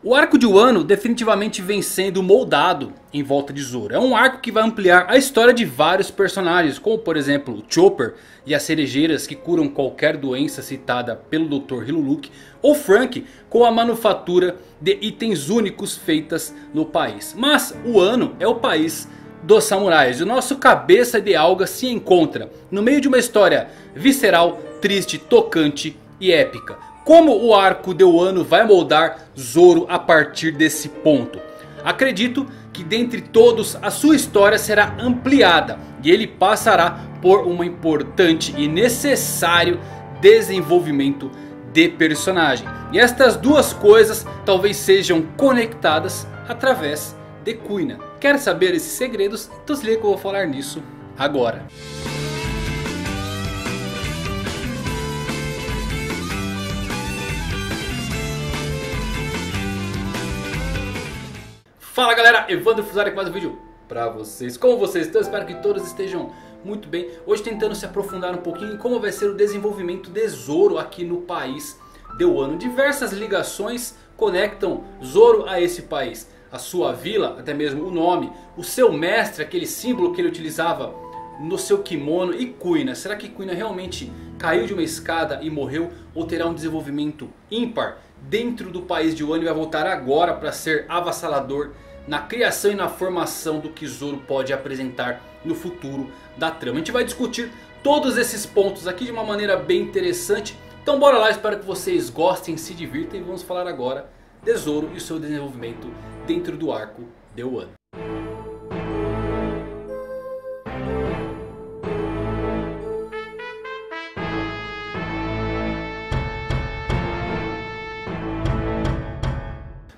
O arco de Wano definitivamente vem sendo moldado em volta de Zoro. É um arco que vai ampliar a história de vários personagens, como por exemplo Chopper e as cerejeiras que curam qualquer doença citada pelo Dr. Hiluluk. Ou Frank com a manufatura de itens únicos feitas no país. Mas o Wano é o país dos samurais. O nosso cabeça de alga se encontra no meio de uma história visceral, triste, tocante e épica. Como o arco de Wano vai moldar Zoro a partir desse ponto? Acredito que dentre todos a sua história será ampliada. E ele passará por um importante e necessário desenvolvimento de personagem. E estas duas coisas talvez sejam conectadas através de Kuina. Quer saber esses segredos? Então se liga que eu vou falar nisso agora. Fala galera, Evandro Fusari com mais um vídeo pra vocês. Como vocês estão? Espero que todos estejam muito bem. Hoje tentando se aprofundar um pouquinho em como vai ser o desenvolvimento de Zoro aqui no país de Wano. Diversas ligações conectam Zoro a esse país. A sua vila, até mesmo o nome, o seu mestre, aquele símbolo que ele utilizava no seu kimono e Kuina. Será que Kuina realmente caiu de uma escada e morreu? Ou terá um desenvolvimento ímpar dentro do país de Wano e vai voltar agora para ser avassalador na criação e na formação do que Zoro pode apresentar no futuro da trama. A gente vai discutir todos esses pontos aqui de uma maneira bem interessante. Então bora lá, espero que vocês gostem, se divirtam e vamos falar agora de Zoro e seu desenvolvimento dentro do arco de Wano.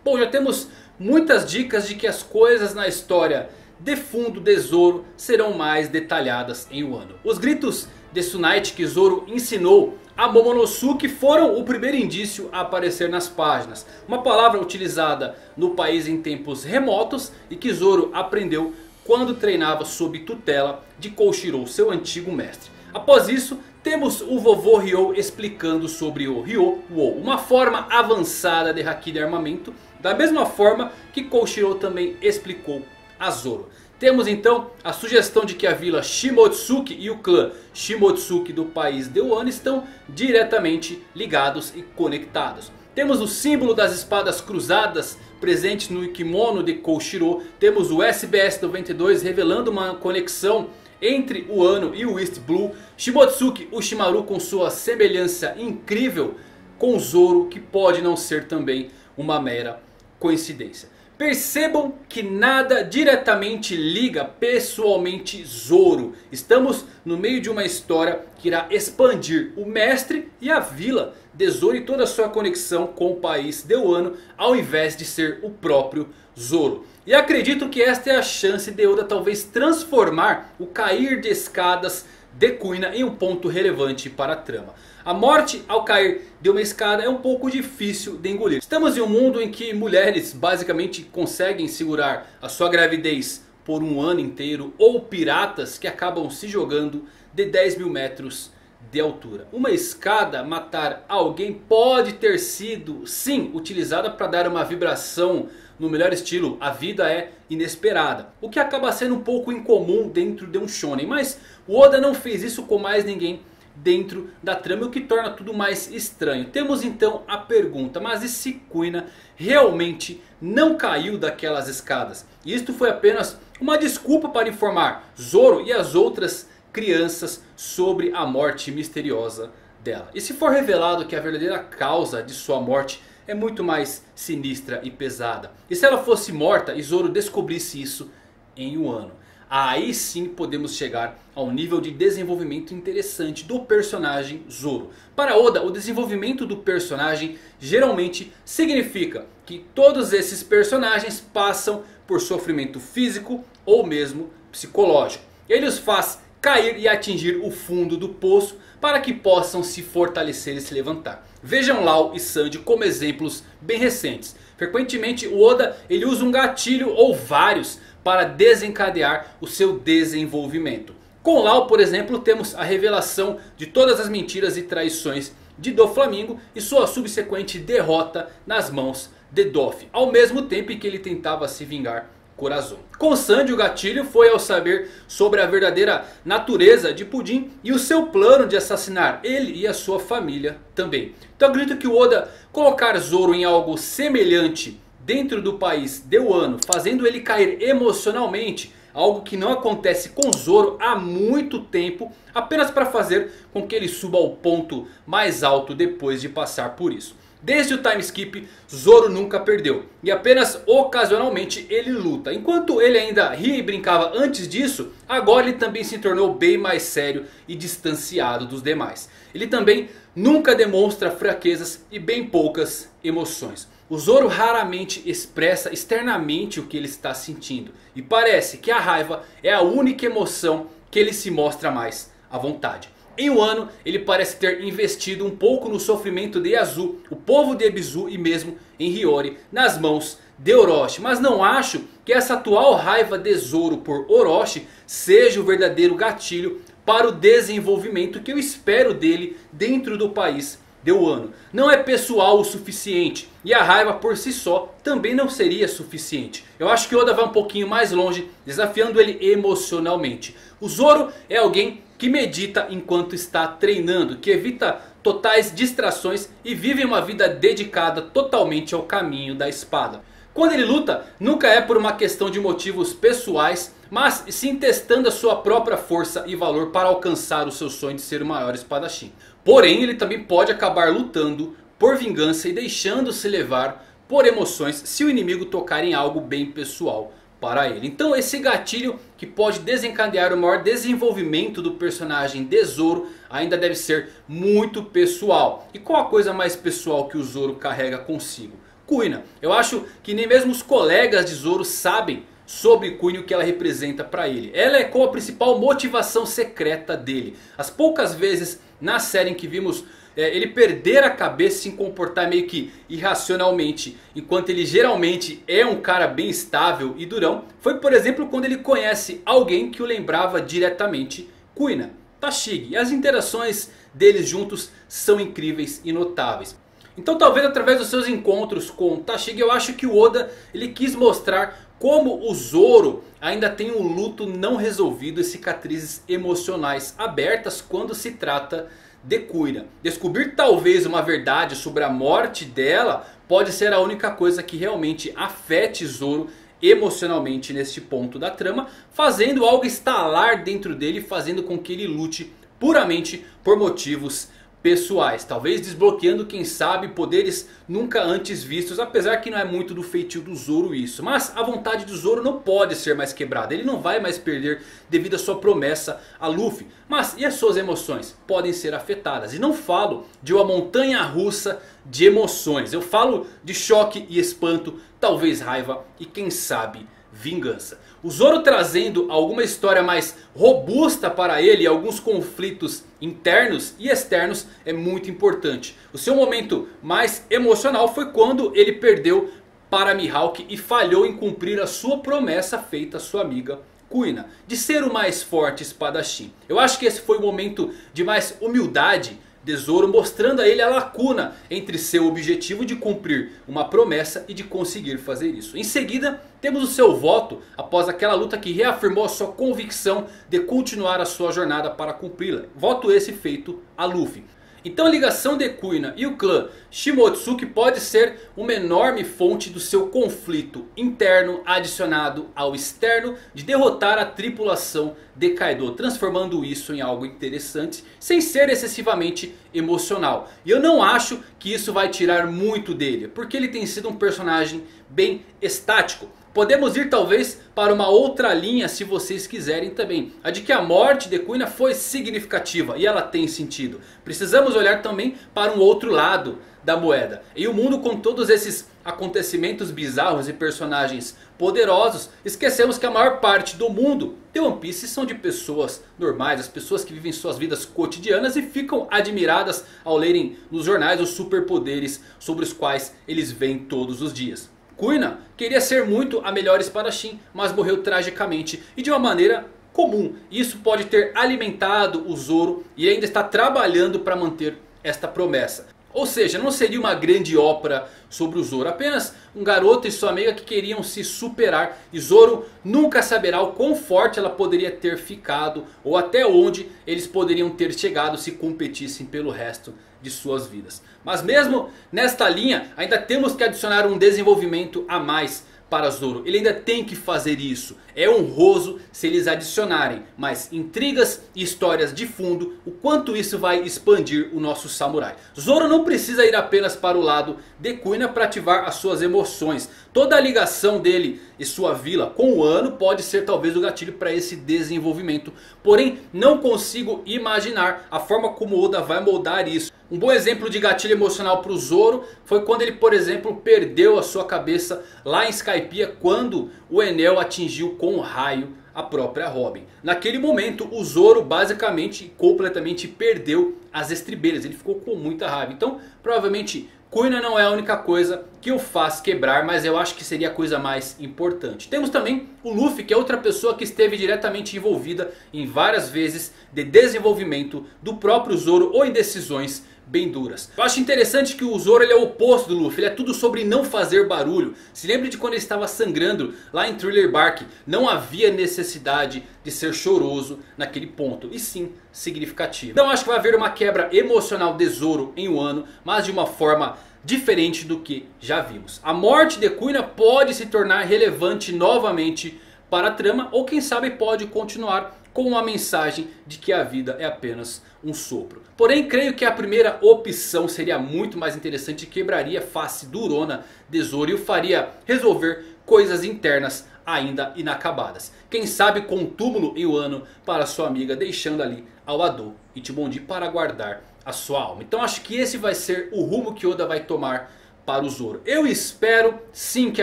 Bom, já temos muitas dicas de que as coisas na história de fundo de Zoro serão mais detalhadas em Wano. Os gritos de Tsunade que Zoro ensinou a Momonosuke foram o primeiro indício a aparecer nas páginas. Uma palavra utilizada no país em tempos remotos e que Zoro aprendeu quando treinava sob tutela de Koshiro, seu antigo mestre. Após isso, temos o vovô Ryo explicando sobre o Ryo Wo, uma forma avançada de Haki de armamento, da mesma forma que Koshiro também explicou a Zoro. Temos então a sugestão de que a vila Shimotsuki e o clã Shimotsuki do país de Wano estão diretamente ligados e conectados. Temos o símbolo das espadas cruzadas presente no kimono de Koshiro. Temos o SBS 92 revelando uma conexão entre o Ano e o East Blue. Shimotsuki Ushimaru com sua semelhança incrível com Zoro que pode não ser também uma mera coincidência. Percebam que nada diretamente liga pessoalmente Zoro. Estamos no meio de uma história que irá expandir o mestre e a vila de Zoro e toda a sua conexão com o país de Wano ao invés de ser o próprio Zoro. E acredito que esta é a chance de Oda talvez transformar o cair de escadas de Kuina em um ponto relevante para a trama. A morte ao cair de uma escada é um pouco difícil de engolir. Estamos em um mundo em que mulheres basicamente conseguem segurar a sua gravidez por um ano inteiro. Ou piratas que acabam se jogando de 10 mil metros de altura. Uma escada matar alguém pode ter sido sim utilizada para dar uma vibração no melhor estilo. A vida é inesperada. O que acaba sendo um pouco incomum dentro de um shonen. Mas o Oda não fez isso com mais ninguém dentro da trama, o que torna tudo mais estranho. Temos então a pergunta, mas e se Kuina realmente não caiu daquelas escadas? E isto foi apenas uma desculpa para informar Zoro e as outras crianças sobre a morte misteriosa dela. E se for revelado que a verdadeira causa de sua morte é muito mais sinistra e pesada? E se ela fosse morta e Zoro descobrisse isso em um ano? Aí sim podemos chegar a um nível de desenvolvimento interessante do personagem Zoro. Para Oda, o desenvolvimento do personagem geralmente significa que todos esses personagens passam por sofrimento físico ou mesmo psicológico. Ele os faz cair e atingir o fundo do poço para que possam se fortalecer e se levantar. Vejam Lau e Sanji como exemplos bem recentes. Frequentemente o Oda ele usa um gatilho ou vários para desencadear o seu desenvolvimento. Com Lau, por exemplo, temos a revelação de todas as mentiras e traições de Doflamingo e sua subsequente derrota nas mãos de Doff. Ao mesmo tempo em que ele tentava se vingar Corazon. Com Sandy o gatilho foi ao saber sobre a verdadeira natureza de Pudim e o seu plano de assassinar ele e a sua família também. Então acredito que o Oda colocar Zoro em algo semelhante dentro do país de Wano, fazendo ele cair emocionalmente, algo que não acontece com Zoro há muito tempo, apenas para fazer com que ele suba ao ponto mais alto depois de passar por isso. Desde o time skip, Zoro nunca perdeu. E apenas ocasionalmente ele luta. Enquanto ele ainda ria e brincava antes disso, agora ele também se tornou bem mais sério e distanciado dos demais. Ele também nunca demonstra fraquezas e bem poucas emoções. O Zoro raramente expressa externamente o que ele está sentindo. E parece que a raiva é a única emoção que ele se mostra mais à vontade. Em um ano ele parece ter investido um pouco no sofrimento de Yazu, o povo de Ebizu e mesmo em Hiyori nas mãos de Orochi. Mas não acho que essa atual raiva de Zoro por Orochi seja o verdadeiro gatilho para o desenvolvimento que eu espero dele dentro do país de Wano. Não é pessoal o suficiente e a raiva por si só também não seria suficiente. Eu acho que Oda vai um pouquinho mais longe desafiando ele emocionalmente. O Zoro é alguém que medita enquanto está treinando, que evita totais distrações e vive uma vida dedicada totalmente ao caminho da espada. Quando ele luta, nunca é por uma questão de motivos pessoais, mas sim testando a sua própria força e valor para alcançar o seu sonho de ser o maior espadachim. Porém, ele também pode acabar lutando por vingança e deixando se levar por emoções se o inimigo tocar em algo bem pessoal para ele. Então esse gatilho que pode desencadear o maior desenvolvimento do personagem de Zoro ainda deve ser muito pessoal. E qual a coisa mais pessoal que o Zoro carrega consigo? Kuina. Eu acho que nem mesmo os colegas de Zoro sabem sobre Kuina o que ela representa para ele. Ela é com a principal motivação secreta dele. As poucas vezes na série em que vimos é, ele perder a cabeça e se comportar meio que irracionalmente. Enquanto ele geralmente é um cara bem estável e durão. Foi por exemplo quando ele conhece alguém que o lembrava diretamente Kuina, Tashigi. E as interações deles juntos são incríveis e notáveis. Então talvez através dos seus encontros com Tashigi eu acho que o Oda ele quis mostrar como o Zoro ainda tem um luto não resolvido e cicatrizes emocionais abertas quando se trata de Kuira. Descobrir talvez uma verdade sobre a morte dela pode ser a única coisa que realmente afete Zoro emocionalmente neste ponto da trama. Fazendo algo estalar dentro dele, fazendo com que ele lute puramente por motivos pessoais. Talvez desbloqueando, quem sabe, poderes nunca antes vistos. Apesar que não é muito do feitio do Zoro isso. Mas a vontade do Zoro não pode ser mais quebrada. Ele não vai mais perder devido à sua promessa a Luffy. Mas e as suas emoções? Podem ser afetadas. E não falo de uma montanha russa de emoções. Eu falo de choque e espanto, talvez raiva e quem sabe vingança. O Zoro trazendo alguma história mais robusta para ele, alguns conflitos internos e externos é muito importante. O seu momento mais emocional foi quando ele perdeu para Mihawk e falhou em cumprir a sua promessa feita à sua amiga Kuina. De ser o mais forte espadachim. Eu acho que esse foi o momento de mais humildade Tesouro mostrando a ele a lacuna entre seu objetivo de cumprir uma promessa e de conseguir fazer isso. Em seguida temos o seu voto após aquela luta que reafirmou a sua convicção de continuar a sua jornada para cumpri-la. Voto esse feito a Luffy. Então a ligação de Kuina e o clã Shimotsuki pode ser uma enorme fonte do seu conflito interno adicionado ao externo de derrotar a tripulação de Kaido. Transformando isso em algo interessante sem ser excessivamente emocional. E eu não acho que isso vai tirar muito dele. Porque ele tem sido um personagem bem estático. Podemos ir talvez para uma outra linha se vocês quiserem também. A de que a morte de Kuina foi significativa e ela tem sentido. Precisamos olhar também para um outro lado da moeda. Em um mundo com todos esses acontecimentos bizarros e personagens poderosos, esquecemos que a maior parte do mundo de One Piece são de pessoas normais, as pessoas que vivem suas vidas cotidianas e ficam admiradas ao lerem nos jornais os superpoderes sobre os quais eles veem todos os dias. Kuina queria ser muito a melhor espadachim, mas morreu tragicamente e de uma maneira comum. Isso pode ter alimentado o Zoro e ainda está trabalhando para manter esta promessa. Ou seja, não seria uma grande ópera sobre o Zoro. Apenas um garoto e sua amiga que queriam se superar. E Zoro nunca saberá o quão forte ela poderia ter ficado. Ou até onde eles poderiam ter chegado se competissem pelo resto de suas vidas. Mas mesmo nesta linha ainda temos que adicionar um desenvolvimento a mais para Zoro. Ele ainda tem que fazer isso. É honroso se eles adicionarem mais intrigas e histórias de fundo. O quanto isso vai expandir o nosso samurai. Zoro não precisa ir apenas para o lado de Kuina para ativar as suas emoções. Toda a ligação dele e sua vila com o ano pode ser talvez o gatilho para esse desenvolvimento. Porém não consigo imaginar a forma como Oda vai moldar isso. Um bom exemplo de gatilho emocional para o Zoro foi quando ele, por exemplo, perdeu a sua cabeça lá em Skypiea quando o Enel atingiu com um raio a própria Robin. Naquele momento o Zoro basicamente completamente perdeu as estribeiras, ele ficou com muita raiva. Então provavelmente Kuina não é a única coisa que o faz quebrar, mas eu acho que seria a coisa mais importante. Temos também o Luffy, que é outra pessoa que esteve diretamente envolvida em várias vezes de desenvolvimento do próprio Zoro ou em decisões bem duras. Eu acho interessante que o Zoro ele é o oposto do Luffy. Ele é tudo sobre não fazer barulho. Se lembre de quando ele estava sangrando lá em Thriller Bark. Não havia necessidade de ser choroso naquele ponto. E sim significativo. Então acho que vai haver uma quebra emocional de Zoro em Wano. Mas de uma forma diferente do que já vimos. A morte de Kuina pode se tornar relevante novamente para a trama. Ou quem sabe pode continuar com a mensagem de que a vida é apenas um sopro. Porém creio que a primeira opção seria muito mais interessante e quebraria face durona de Zoro e o faria resolver coisas internas ainda inacabadas. Quem sabe com um túmulo em Wano para sua amiga deixando ali ao Ado e Tibondi para guardar a sua alma. Então acho que esse vai ser o rumo que Oda vai tomar para o Zoro. Eu espero sim que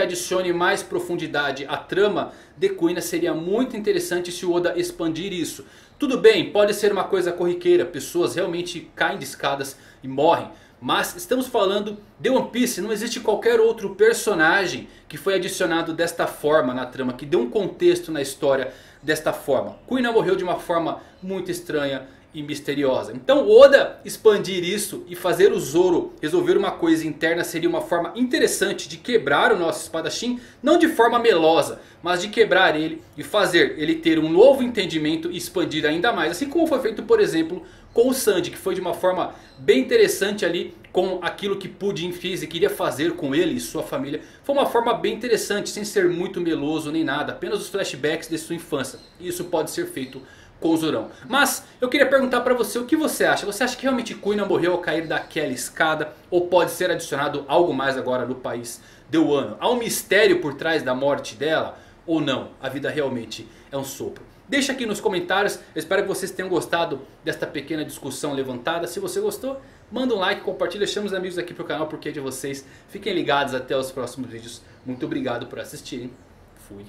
adicione mais profundidade à trama de Kuina. Seria muito interessante se o Oda expandir isso. Tudo bem, pode ser uma coisa corriqueira. Pessoas realmente caem de escadas e morrem. Mas estamos falando de One Piece, não existe qualquer outro personagem que foi adicionado desta forma na trama, que deu um contexto na história desta forma. Kuina morreu de uma forma muito estranha e misteriosa. Então Oda expandir isso e fazer o Zoro resolver uma coisa interna seria uma forma interessante de quebrar o nosso espadachim. Não de forma melosa, mas de quebrar ele e fazer ele ter um novo entendimento e expandir ainda mais. Assim como foi feito por exemplo com o Sanji, que foi de uma forma bem interessante ali com aquilo que Puddin fez e queria fazer com ele e sua família. Foi uma forma bem interessante, sem ser muito meloso nem nada, apenas os flashbacks de sua infância. E isso pode ser feito com o Zurão. Mas eu queria perguntar pra você o que você acha. Você acha que realmente Kuina morreu ao cair daquela escada? Ou pode ser adicionado algo mais agora no país de Wano? Há um mistério por trás da morte dela? Ou não? A vida realmente é um sopro. Deixa aqui nos comentários. Eu espero que vocês tenham gostado desta pequena discussão levantada. Se você gostou, manda um like, compartilha, chama os amigos aqui pro canal porque é de vocês. Fiquem ligados até os próximos vídeos. Muito obrigado por assistirem. Fui.